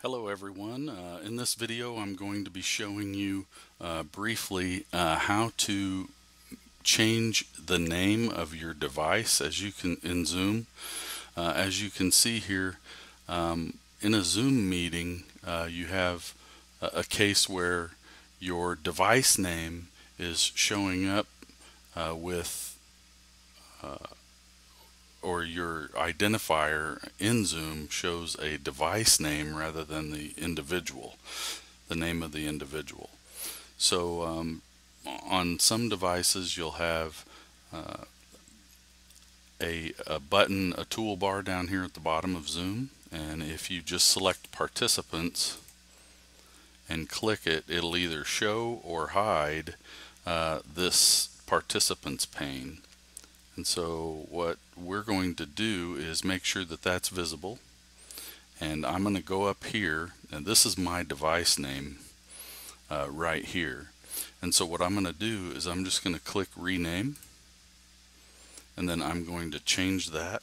Hello everyone. Uh, in this video I'm going to be showing you uh, briefly uh, how to change the name of your device as you can in Zoom. Uh, as you can see here um, in a Zoom meeting uh, you have a, a, case where your device name is showing up uh, with or your identifier in Zoom shows a device name rather than the individual, the name of the individual. So um, on some devices you'll have uh, a, a button, a toolbar down here at the bottom of Zoom and if you just select participants and click it, it'll either show or hide uh, this participants pane. And so what we're going to do is make sure that that's visible. And I'm going to go up here, and this is my device name uh, right here. And so what I'm going to do is I'm just going to click rename, and then I'm going to change that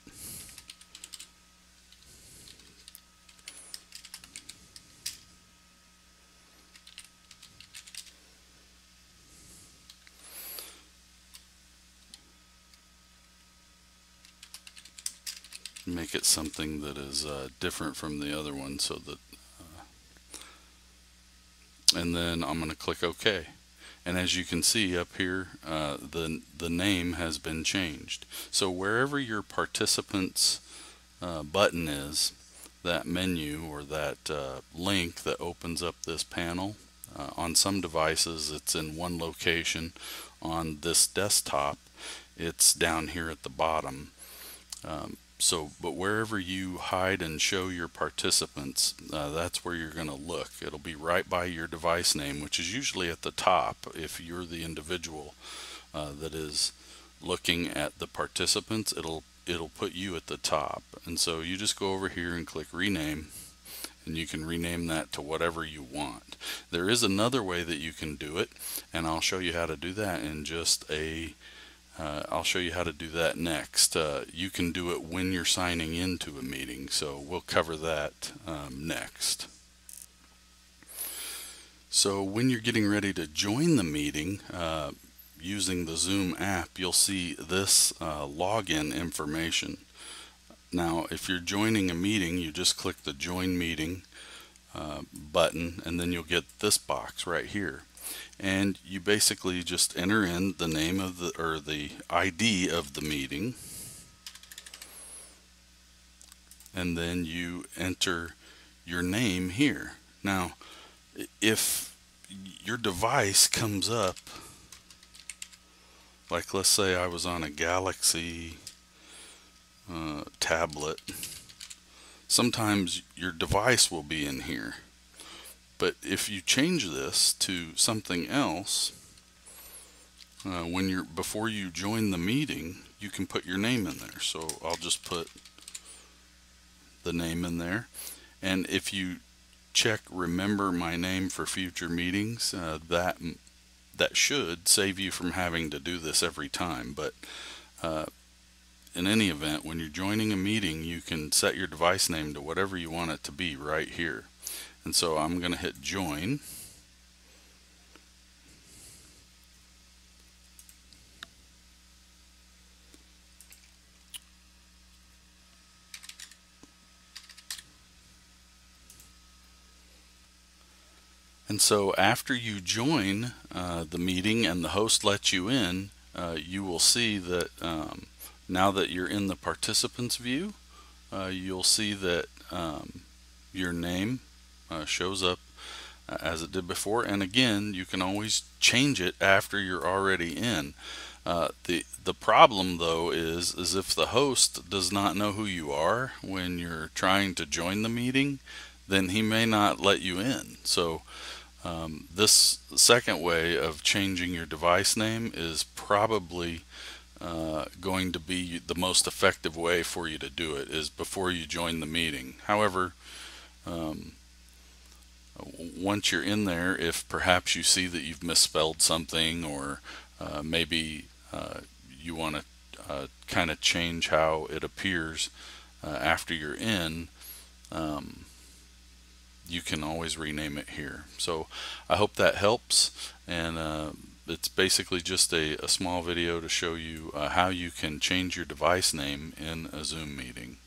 make it something that is uh, different from the other one so that uh, and then I'm going to click OK. And as you can see up here uh, the the name has been changed. So wherever your participants uh, button is that menu or that uh, link that opens up this panel on some devices it's in one location on this desktop it's down here at the bottom. Um, so but wherever you hide and show your participants uh, that's where you're going to look. It'll be right by your device name which is usually at the top if you're the individual uh, that is looking at the participants. It'll it'll put you at the top. And so you just go over here and click rename and you can rename that to whatever you want. There is another way that you can do it and I'll show you how to do that in just a uh, I'll show you how to do that next. Uh, you can do it when you're signing into a meeting, so we'll cover that um, next. So when you're getting ready to join the meeting uh, using the Zoom app, you'll see this uh, login information. Now, if you're joining a meeting, you just click the Join Meeting uh, button, and then you'll get this box right here and you basically just enter in the name of the or the ID of the meeting. And then you enter your name here. Now if your device comes up like let's say I was on a Galaxy uh, tablet sometimes your device will be in here but if you change this to something else, uh, when you're before you join the meeting, you can put your name in there. So I'll just put the name in there. And if you check remember my name for future meetings, uh, that that should save you from having to do this every time. But uh, in any event, when you're joining a meeting, you can set your device name to whatever you want it to be right here. And so I'm going to hit join. And so after you join uh, the meeting and the host lets you in, uh, you will see that um, now that you're in the participants view, uh, you'll see that um, your name uh, shows up uh, as it did before. And again you can always change it after you're already in. Uh, the the problem though is is if the host does not know who you are when you're trying to join the meeting then he may not let you in. So um, this second way of changing your device name is probably uh, going to be the most effective way for you to do it is before you join the meeting. However um, once you're in there, if perhaps you see that you've misspelled something or uh, maybe uh, you want to uh, kind of change how it appears uh, after you're in, um, you can always rename it here. So I hope that helps and uh, it's basically just a, a, small video to show you uh, how you can change your device name in a Zoom meeting.